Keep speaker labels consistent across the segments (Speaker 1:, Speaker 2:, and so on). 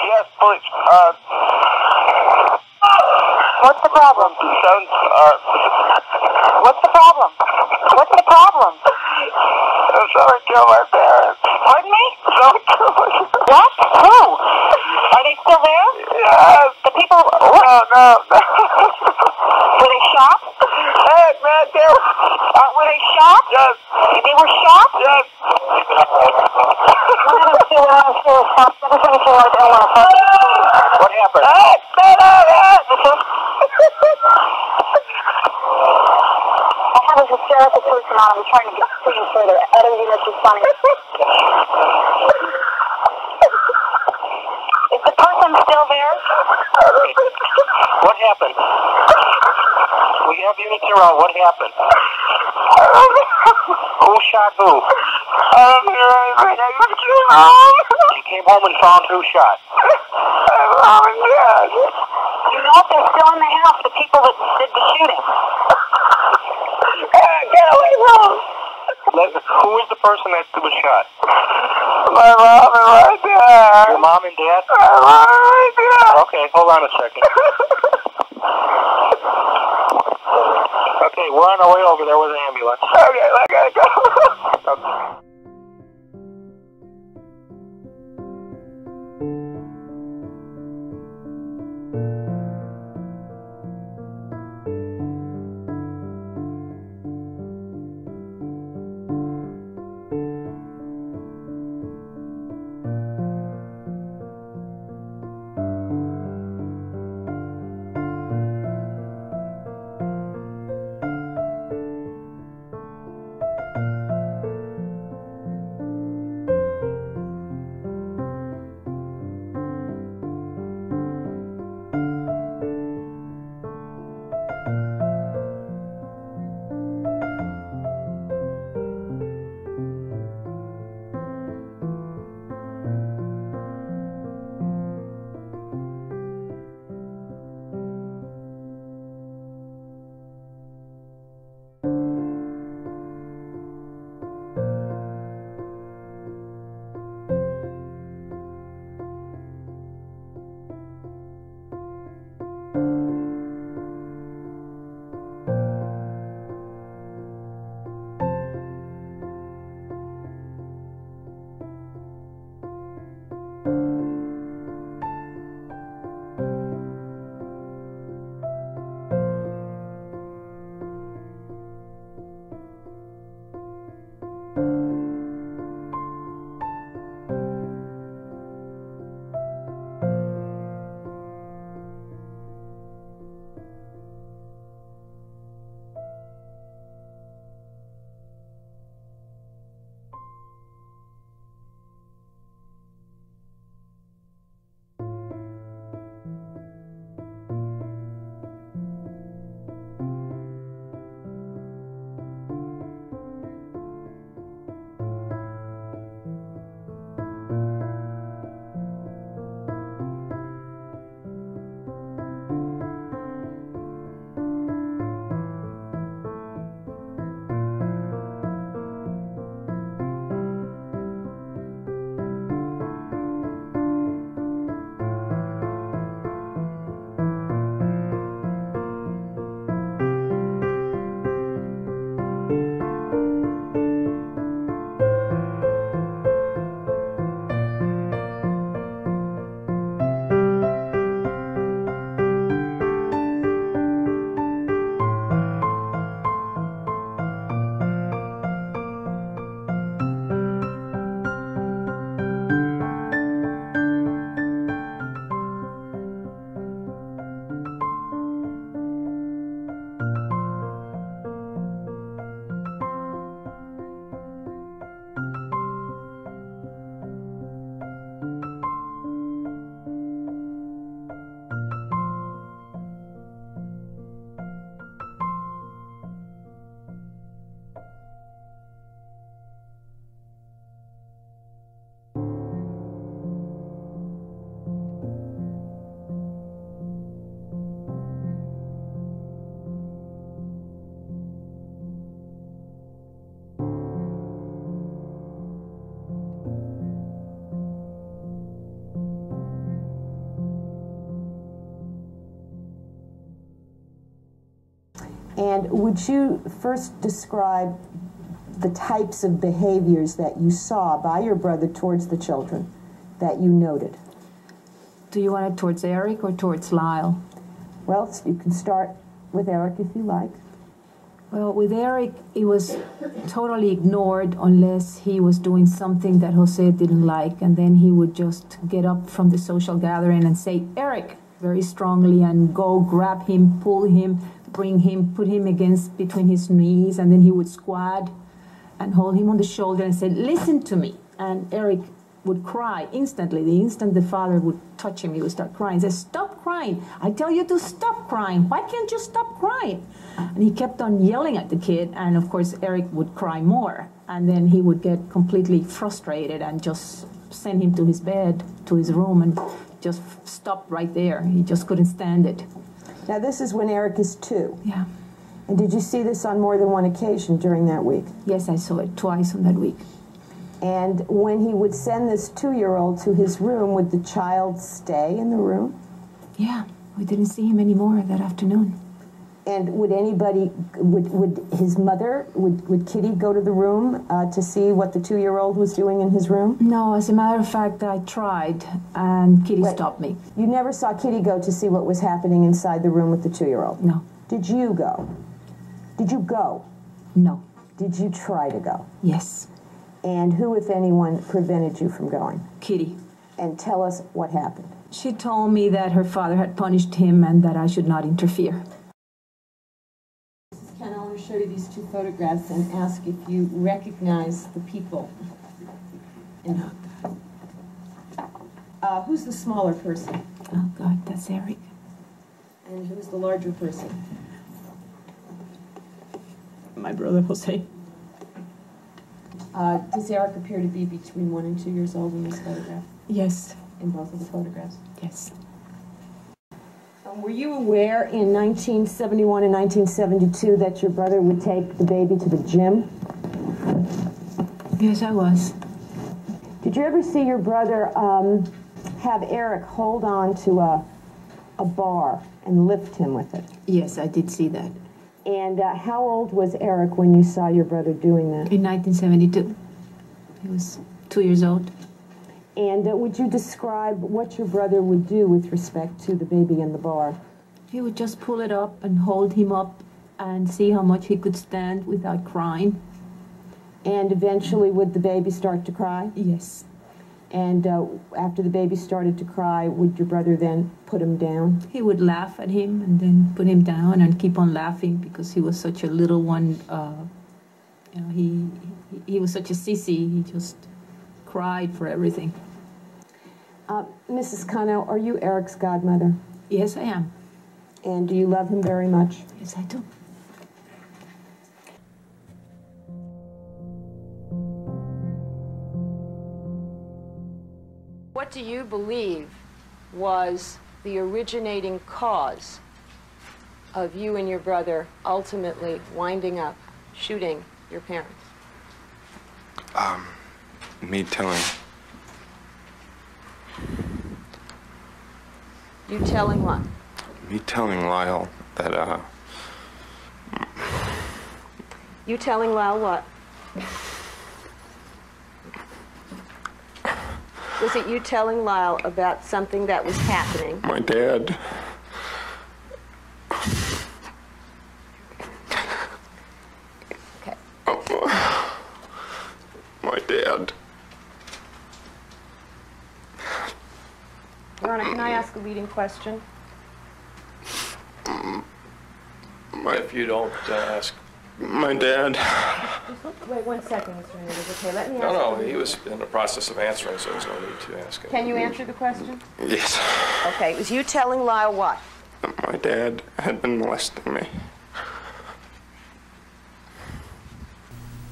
Speaker 1: Beverly Hills Emergency.
Speaker 2: Yes, please. Uh,
Speaker 1: What's the problem?
Speaker 2: seven, uh,
Speaker 1: What's the problem? What's the problem?
Speaker 2: someone killed my parents.
Speaker 1: Pardon me?
Speaker 2: Someone killed my parents.
Speaker 1: What? Who? Are they still there?
Speaker 2: Yes.
Speaker 1: The people.
Speaker 2: No, no, no.
Speaker 1: Were they shot?
Speaker 2: Hey, man, there.
Speaker 1: Uh, were they shot?
Speaker 2: Yes,
Speaker 1: They were shot?
Speaker 2: yes.
Speaker 1: What
Speaker 2: happened? Hey, no, no, no.
Speaker 1: I have a hysterical person on. I'm trying to get things further. Other units responding. Is the person still there?
Speaker 2: What happened? We have units around. What happened? Who shot who? You came home and found who shot? Mom and Dad.
Speaker 1: You know they're still in the house, the people that did the shooting.
Speaker 2: Get away from him. Who is the person that was shot? My mom and my dad.
Speaker 3: Would you first describe the types of behaviors that you saw by your brother towards the children that you noted?
Speaker 4: Do you want it towards Eric or towards Lyle?
Speaker 3: Well, you can start with Eric if you like.
Speaker 4: Well, with Eric, he was totally ignored unless he was doing something that Jose didn't like, and then he would just get up from the social gathering and say, Eric, very strongly, and go grab him, pull him, bring him, put him against between his knees, and then he would squat and hold him on the shoulder and say, Listen to me. And Eric would cry instantly. The instant the father would touch him, he would start crying. He said, Stop crying. I tell you to stop crying. Why can't you stop crying? And he kept on yelling at the kid. And of course, Eric would cry more. And then he would get completely frustrated and just send him to his bed, to his room, and just stop right there. He just couldn't stand it.
Speaker 3: Now, this is when Eric is two.
Speaker 4: Yeah.
Speaker 3: And did you see this on more than one occasion during that week?
Speaker 4: Yes, I saw it twice on that week.
Speaker 3: And when he would send this two year old to his room, would the child stay in the room?
Speaker 4: Yeah, we didn't see him anymore that afternoon.
Speaker 3: And would anybody, would, would his mother, would, would Kitty go to the room uh, to see what the two year old was doing in his room?
Speaker 4: No, as a matter of fact, I tried and Kitty
Speaker 3: Wait.
Speaker 4: stopped me.
Speaker 3: You never saw Kitty go to see what was happening inside the room with the two year old?
Speaker 4: No,
Speaker 3: Did you go? Did you go?
Speaker 4: no,
Speaker 3: Did you try to go?
Speaker 4: yes,
Speaker 3: And who, if anyone, prevented you from going?
Speaker 4: Kitty.
Speaker 3: And tell us what happened.
Speaker 4: She told me that her father had punished him and that I should not interfere.
Speaker 3: Ken, I want to show you these two photographs and ask if you recognize the people. in Uh, who's the smaller person?
Speaker 4: Oh, God, that's Eric.
Speaker 3: And who's the larger person?
Speaker 4: My brother Jose.
Speaker 3: Uh, does Eric appear to be between one and two years old in this photograph,
Speaker 4: Yes,
Speaker 3: in both of the photographs?
Speaker 4: yes.
Speaker 3: Um, Were you aware in 1971 and 1972 that your brother would take the baby to the gym?
Speaker 4: Yes, I was.
Speaker 3: Did you ever see your brother um, have Eric hold on to a, a bar and lift him with it?
Speaker 4: Yes, I did see that.
Speaker 3: And uh, how old was Eric when you saw your brother doing that?
Speaker 4: In 1972. He was two years old.
Speaker 3: And uh, would you describe what your brother would do with respect to the baby in the bar?
Speaker 4: He would just pull it up and hold him up and see how much he could stand without crying.
Speaker 3: And eventually, would the baby start to cry?
Speaker 4: Yes.
Speaker 3: And uh, after the baby started to cry, would your brother then put him down?
Speaker 4: He would laugh at him and then put him down and keep on laughing because he was such a little one. Uh, you know, he, he he was such a sissy. He just cried for everything.
Speaker 3: Uh, Mrs. Cano, are you Eric's godmother?
Speaker 4: Yes, I am.
Speaker 3: And do you love him very much?
Speaker 4: Yes, I do.
Speaker 5: What do you believe was the originating cause of you and your brother ultimately winding up shooting your parents?
Speaker 6: Me telling
Speaker 5: You telling what?
Speaker 6: me telling Lyle that uh
Speaker 5: You telling Lyle what? Was it you telling Lyle about something that was happening?
Speaker 6: my dad
Speaker 5: Okay.
Speaker 6: my dad
Speaker 5: Your Honor, can I ask a leading question?
Speaker 6: my
Speaker 7: If you don't uh, ask,
Speaker 6: my dad
Speaker 5: Wait one second, Mr. Hernandez. Okay, let me ask.
Speaker 7: no, no, he was in the process of answering, so there's no need to ask him.
Speaker 5: Can you answer the question?
Speaker 6: yes
Speaker 5: Okay, it was you telling Lyle what?
Speaker 6: my dad had been molesting me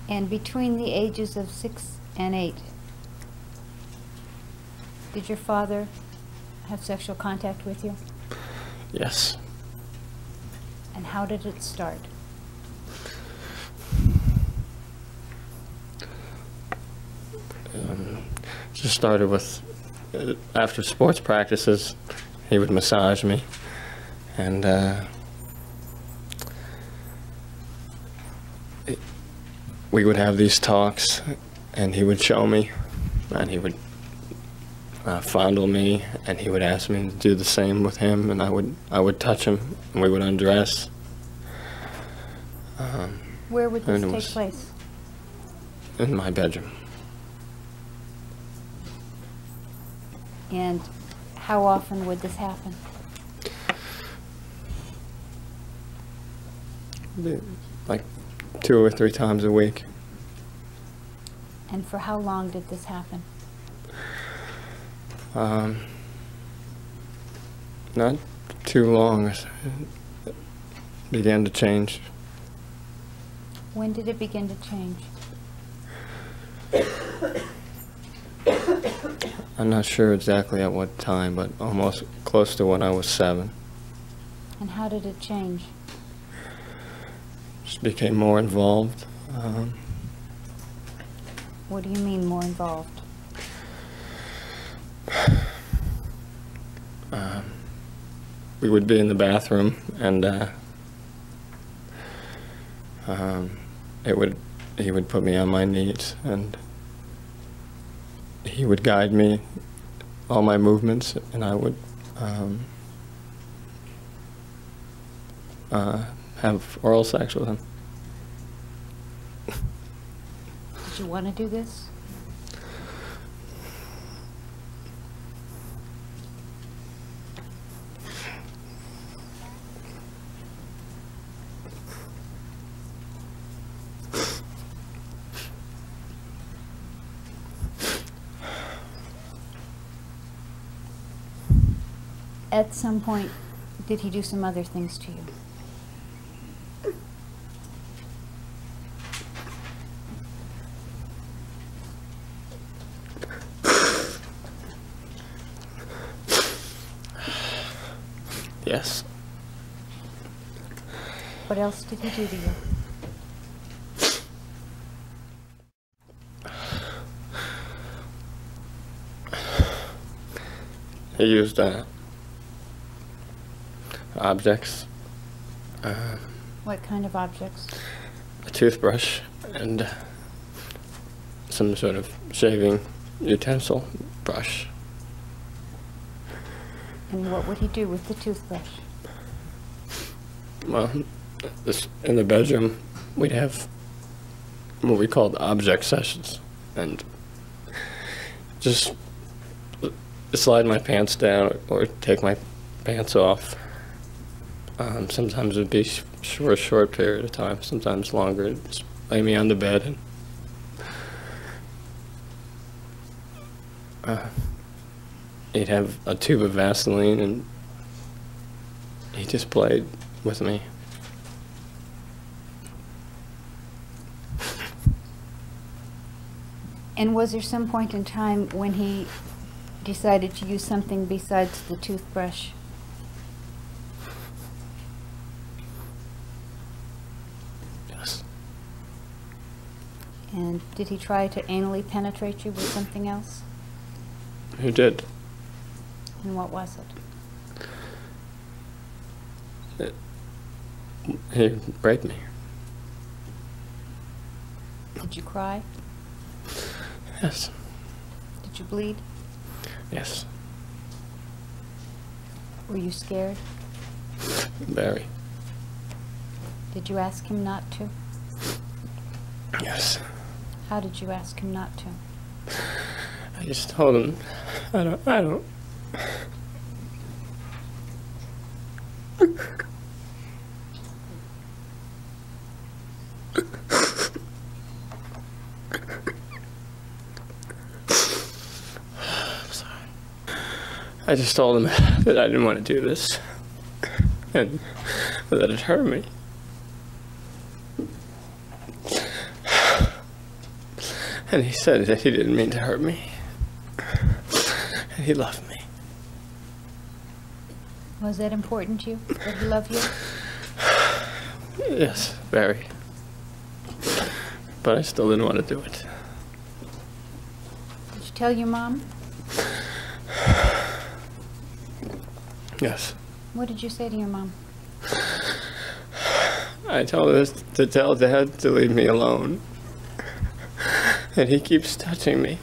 Speaker 8: And between the ages of six and eight, did your father have sexual contact with you?
Speaker 9: Yes.
Speaker 8: And how did it start?
Speaker 9: Just started with, uh, after sports practices, he would massage me. And uh,
Speaker 6: we would have these talks, and he would show me, and he would uh, fondle me, and he would ask me to do the same with him, and I would I would touch him, and we would undress. Um,
Speaker 8: Where would this take place?
Speaker 6: in my bedroom.
Speaker 8: And how often would this happen?
Speaker 6: like two or three times a week.
Speaker 8: And for how long did this happen?
Speaker 6: Um, not too long. It began to change.
Speaker 8: When did it begin to change?
Speaker 6: I'm not sure exactly at what time, but almost close to when I was seven.
Speaker 8: And how did it change?
Speaker 6: Just became more involved. Um,
Speaker 8: What do you mean more involved?
Speaker 6: um, we would be in the bathroom, and uh, um, it would he would put me on my knees, and he would guide me all my movements, and I would um, uh, have oral sex with him.
Speaker 8: Did you want to do this? At some point, did he do some other things to you?
Speaker 6: Yes.
Speaker 8: What else did he do to you?
Speaker 6: He used uh, objects, uh,
Speaker 8: What kind of objects?
Speaker 6: a toothbrush, and some sort of shaving utensil brush.
Speaker 8: And what would he do with the toothbrush?
Speaker 6: Well, this, in the bedroom, we'd have what we called object sessions, and just slide my pants down or take my pants off. Um, sometimes it would be for a short period of time, sometimes longer. Just lay me on the bed and uh, he'd have a tube of Vaseline and he just played with me.
Speaker 8: And was there some point in time when he decided to use something besides the toothbrush?
Speaker 6: Yes.
Speaker 8: And did he try to anally penetrate you with something else?
Speaker 6: He did.
Speaker 8: And what was it?
Speaker 6: He raped me.
Speaker 8: Did you cry?
Speaker 6: Yes.
Speaker 8: Did you bleed?
Speaker 6: Yes.
Speaker 8: Were you scared?
Speaker 6: Very.
Speaker 8: Did you ask him not to?
Speaker 6: Yes.
Speaker 8: How did you ask him not to?
Speaker 6: I just told him, I don't, I don't. I'm sorry. I just told him that I didn't want to do this and that it hurt me. And he said that he didn't mean to hurt me. And he loved me.
Speaker 8: Was that important to you? Did he love you?
Speaker 6: Yes, very. But I still didn't want to do it.
Speaker 8: Did you tell your mom?
Speaker 6: Yes.
Speaker 8: What did you say to your mom?
Speaker 6: I told her to tell Dad to leave me alone. And he keeps touching me.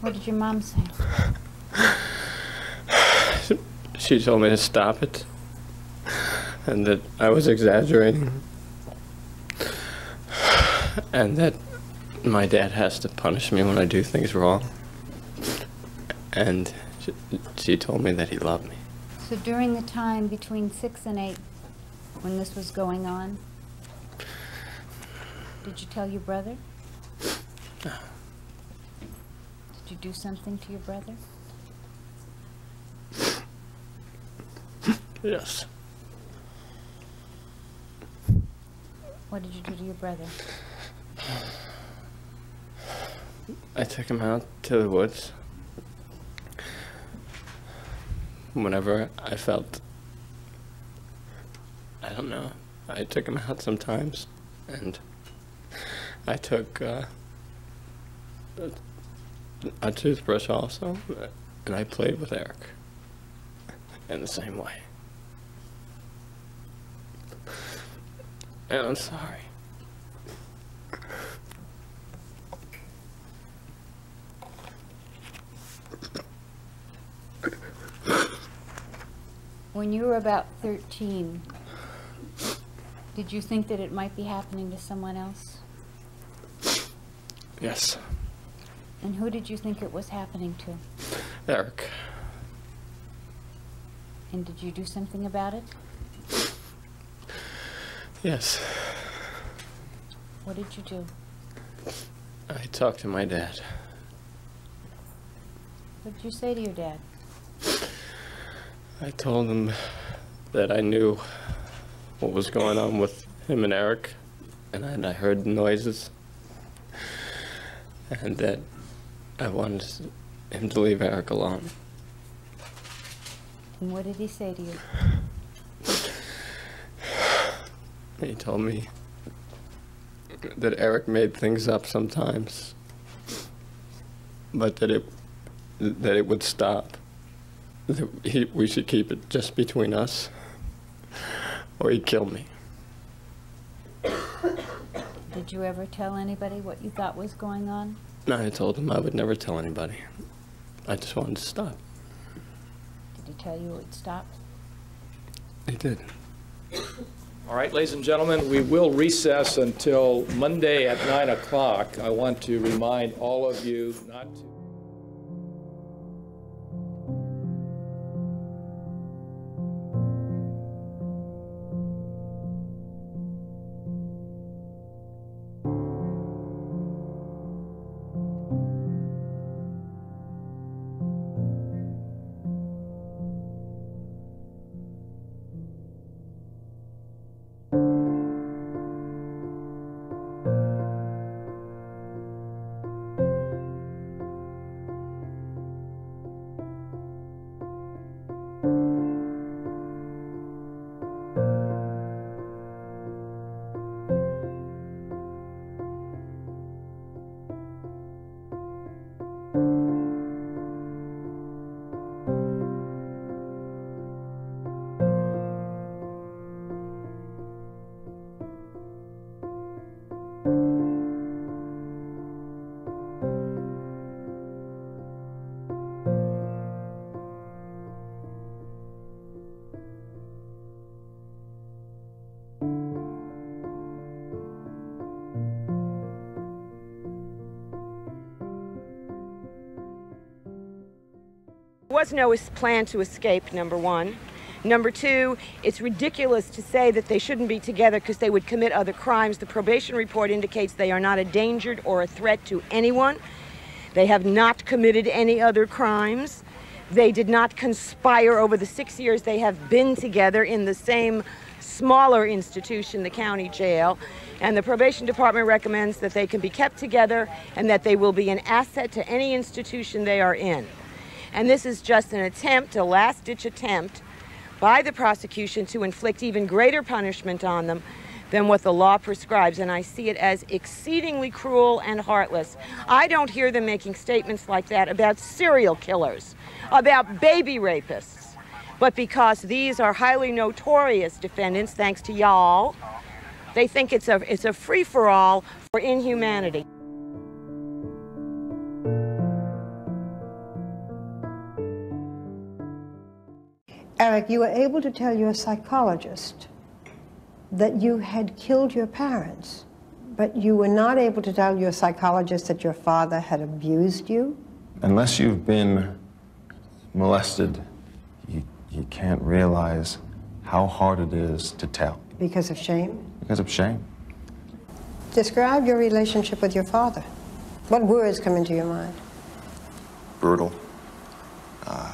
Speaker 8: What did your mom say?
Speaker 6: She told me to stop it. And that I was exaggerating. And that my dad has to punish me when I do things wrong. And she, she told me that he loved me.
Speaker 8: So during the time between six and eight, when this was going on, did you tell your brother?
Speaker 6: No.
Speaker 8: Did you do something to your brother?
Speaker 6: Yes.
Speaker 8: What did you do to your brother?
Speaker 6: I took him out to the woods. Whenever I felt, I don't know, I took him out sometimes, and I took uh, a, a toothbrush also, and I played with Eric in the same way. And I'm sorry.
Speaker 8: When you were about 13, did you think that it might be happening to someone else?
Speaker 6: Yes,
Speaker 8: And who did you think it was happening to?
Speaker 6: Eric.
Speaker 8: And did you do something about it?
Speaker 6: Yes,
Speaker 8: What did you do?
Speaker 6: I talked to my dad.
Speaker 8: What did you say to your dad?
Speaker 6: I told him that I knew what was going on with him and Eric, and I, heard noises, and that I wanted him to leave Eric alone.
Speaker 8: And what did he say to you?
Speaker 6: He told me that Eric made things up sometimes, but that it that it would stop. That he, we should keep it just between us, or he'd kill me.
Speaker 8: Did you ever tell anybody what you thought was going on?
Speaker 6: And I told him I would never tell anybody. I just wanted to stop.
Speaker 8: Did he tell you it would stop?
Speaker 6: He did.
Speaker 10: All right, ladies and gentlemen, we will recess until Monday at 9 o'clock. I want to remind all of you not to...
Speaker 3: was no plan to escape, number one. Number two, it's ridiculous to say that they shouldn't be together because they would commit other crimes. The probation report indicates they are not endangered or a threat to anyone. They have not committed any other crimes. They did not conspire over the six years they have been together in the same smaller institution, the county jail. And the probation department recommends that they can be kept together and that they will be an asset to any institution they are in. And this is just an attempt, a last ditch attempt by the prosecution to inflict even greater punishment on them than what the law prescribes. And I see it as exceedingly cruel and heartless. I don't hear them making statements like that about serial killers, about baby rapists. But because these are highly notorious defendants, thanks to y'all, they think it's a, it's a free for all
Speaker 5: for inhumanity.
Speaker 11: Erik, you were able to tell your psychologist that you had killed your parents, but you were not able to tell your psychologist that your father had abused you?
Speaker 12: Unless you've been molested, you, you can't realize how hard it is to tell
Speaker 11: Because of shame?
Speaker 12: because of shame.
Speaker 11: Describe your relationship with your father. What words come into your mind?
Speaker 12: Brutal, uh,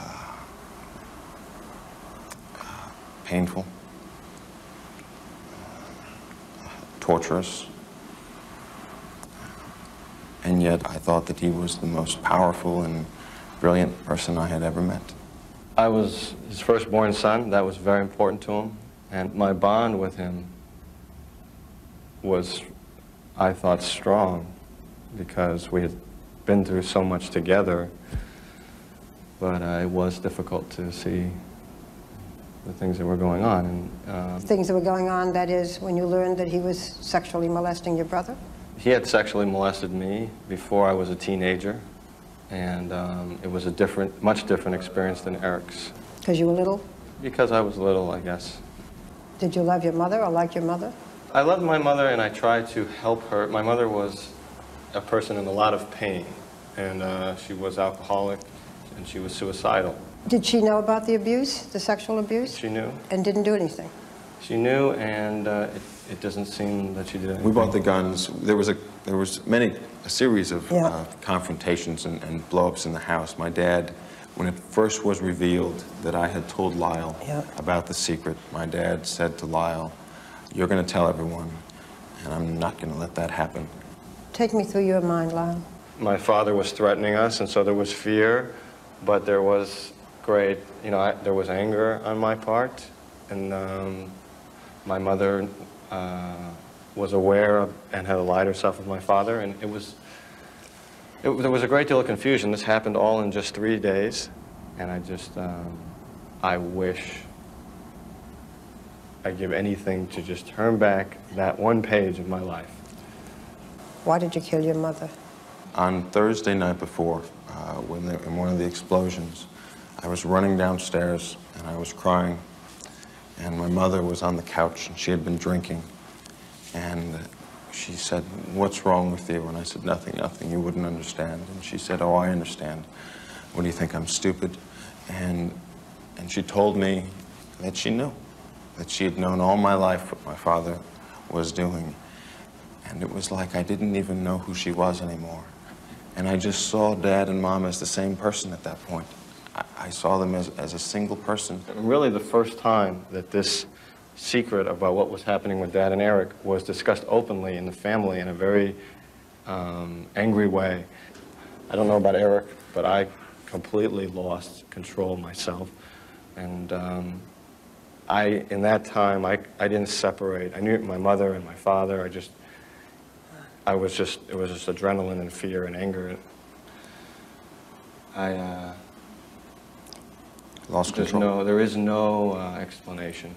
Speaker 12: painful, torturous. And yet I thought that he was the most powerful and brilliant person I had ever met.
Speaker 9: I was his firstborn son. That was very important to him. And my bond with him was, I thought, strong because we had been through so much together. But uh, it was difficult to see the things that were going on. And uh,
Speaker 11: Things that were going on, that is, when you learned that he was sexually molesting your brother?
Speaker 9: he had sexually molested me before I was a teenager. And um, it was a different, much different experience than Erik's.
Speaker 11: Because you were little?
Speaker 9: Because I was little, I guess.
Speaker 11: Did you love your mother or like your mother?
Speaker 9: I loved my mother and I tried to help her. My mother was a person in a lot of pain, and uh, she was alcoholic and she was suicidal.
Speaker 11: Did she know about the abuse, the sexual abuse?
Speaker 9: She knew.
Speaker 11: And didn't do anything?
Speaker 9: She knew, and uh, it, it doesn't seem that she did anything.
Speaker 12: We bought the guns. There was a there was many a series of
Speaker 11: Yeah.
Speaker 12: uh, confrontations and, and blowups in the house. My dad, when it first was revealed that I had told Lyle
Speaker 11: Yeah.
Speaker 12: about the secret, my dad said to Lyle, "You're going to tell everyone, and I'm not going to let that happen."
Speaker 11: Take me through your mind, Lyle.
Speaker 9: My father was threatening us, and so there was fear, but there was great, you know, I, there was anger on my part, and um, my mother uh, was aware of and had allied herself with my father, and it was, it, was- there was a great deal of confusion. This happened all in just three days, and I just, um, I wish I'd give anything to just turn back that one page of my life.
Speaker 11: Why did you kill your mother?
Speaker 12: On Thursday night before, uh, when there, in one of the explosions, I was running downstairs and I was crying, and my mother was on the couch and she had been drinking, and she said, "What's wrong with you?" And I said, "Nothing, nothing. You wouldn't understand." And she said, "Oh, I understand. What do you think? I'm stupid?" And and she told me that she knew, that she had known all my life what my father was doing. And it was like I didn't even know who she was anymore. And I just saw dad and mom as the same person at that point. I, saw them as, as a single person.
Speaker 9: Really the first time that this secret about what was happening with Dad and Erik was discussed openly in the family in a very um, angry way. I don't know about Erik, but I completely lost control myself. And um, I, in that time, I, I didn't separate. I knew my mother and my father. I just, I was just, it was just adrenaline and fear and anger. I, uh,
Speaker 12: Lost
Speaker 9: there's
Speaker 12: control.
Speaker 9: no, there is no uh, explanation.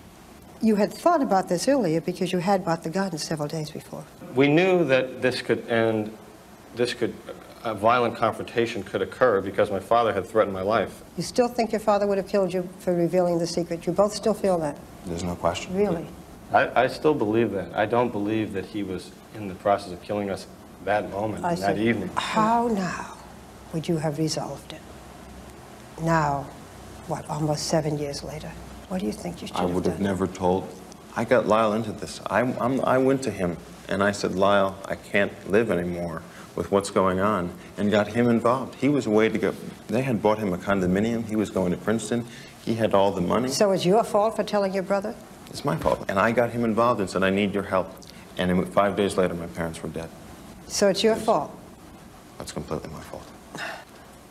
Speaker 11: You had thought about this earlier because you had bought the gun several days before.
Speaker 9: We knew that this could end, this could, a violent confrontation could occur because my father had threatened my life.
Speaker 11: You still think your father would have killed you for revealing the secret? You both still feel that?
Speaker 12: There's no question.
Speaker 11: Really?
Speaker 9: I, I still believe that. I don't believe that he was in the process of killing us that moment,
Speaker 11: I
Speaker 9: that
Speaker 11: see.
Speaker 9: evening.
Speaker 11: How now would you have resolved it? Now, what, almost seven years later? What do you think you should
Speaker 12: I
Speaker 11: have
Speaker 12: would
Speaker 11: done?
Speaker 12: have never told. I got Lyle into this. I, I'm, I went to him and I said, Lyle, I can't live anymore with what's going on, and got him involved. He was a way to go. They had bought him a condominium. He was going to Princeton. He had all the money.
Speaker 11: So it's your fault for telling your brother?
Speaker 12: It's my fault. And I got him involved and said, I need your help. And five days later, my parents were dead.
Speaker 11: So it's your fault?
Speaker 12: That's completely my fault.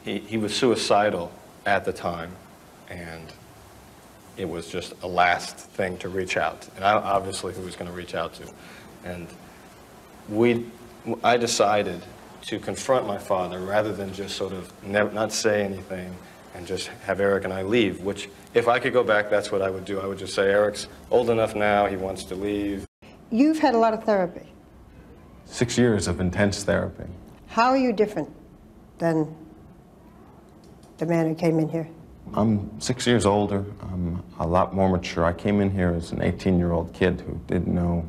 Speaker 9: He, he was suicidal at the time, and it was just a last thing to reach out. And I obviously who was going to reach out to. And we, I decided to confront my father rather than just sort of never, not say anything and just have Erik and I leave, which if I could go back, that's what I would do. I would just say, Erik's old enough now, he wants to leave.
Speaker 11: You've had a lot of therapy.
Speaker 12: six years of intense therapy.
Speaker 11: How are you different than the man who came in here?
Speaker 12: I'm six years older. I'm a lot more mature. I came in here as an 18 year old kid who didn't know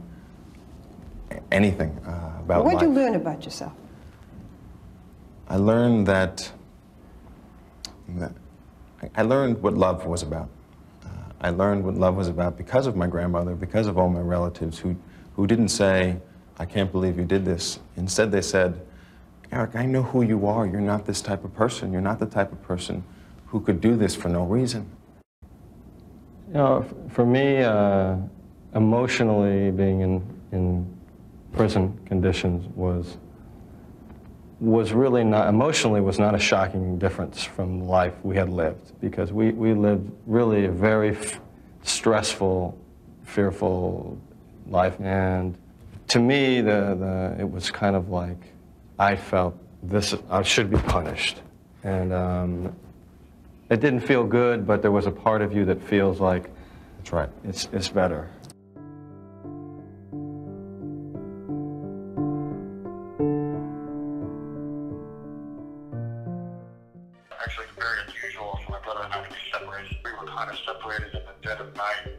Speaker 12: anything uh, about
Speaker 11: What did you learn about yourself?
Speaker 12: I learned that, that I- I learned what love was about. Uh, I learned what love was about because of my grandmother, because of all my relatives who, who didn't say, I can't believe you did this. Instead, they said, Erik, I know who you are. You're not this type of person. You're not the type of person who could do this for no reason.
Speaker 9: You know, for me, uh, emotionally being in, in prison conditions was was really not emotionally was not a shocking difference from the life we had lived because we, we lived really a very stressful, fearful life and to me the, the it was kind of like I felt this I should be punished and um, it didn't feel good but there was a part of you that feels like
Speaker 12: That's right.
Speaker 9: it's, it's better.
Speaker 13: Actually, very unusual for my brother and I to be separated. We were kind of separated in the dead of night,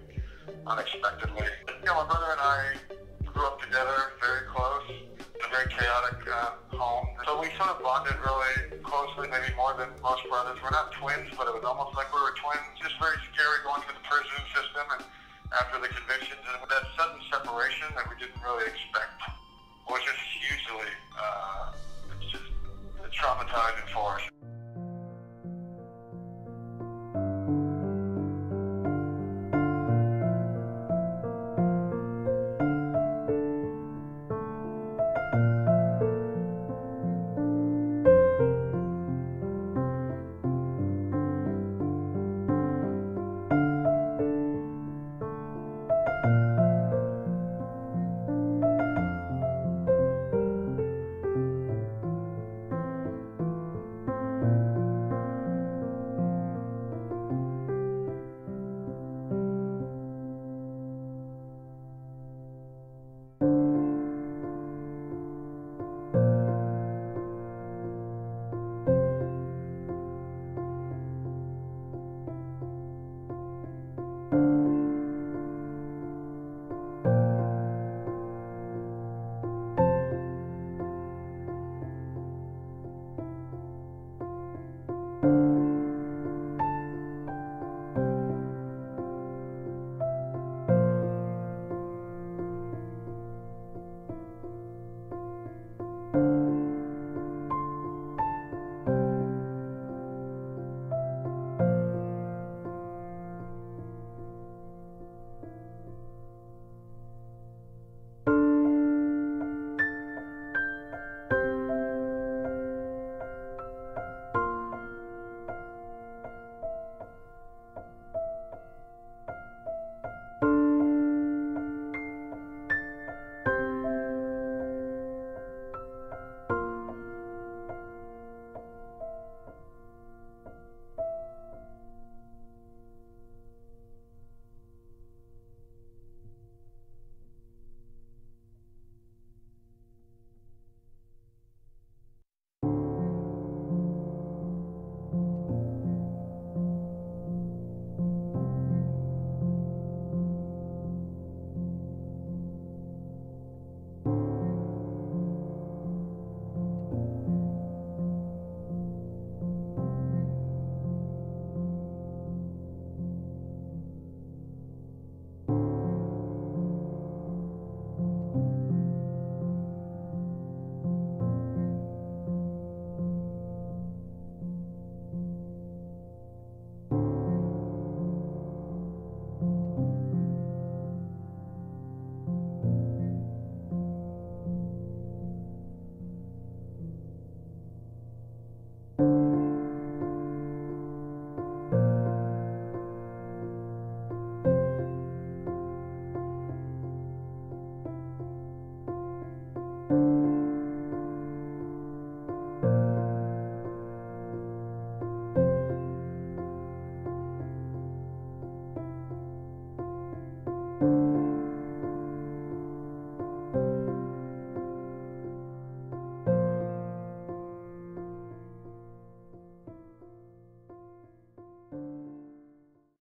Speaker 13: unexpectedly. You know, my brother and I grew up together, very close, in a very chaotic uh, home. So we sort of bonded really closely, maybe more than most brothers. We're not twins, but it was almost like we were twins. Just very scary going through the prison system and after the convictions and with that sudden separation that we didn't really expect was just hugely, uh, it's just traumatizing for us.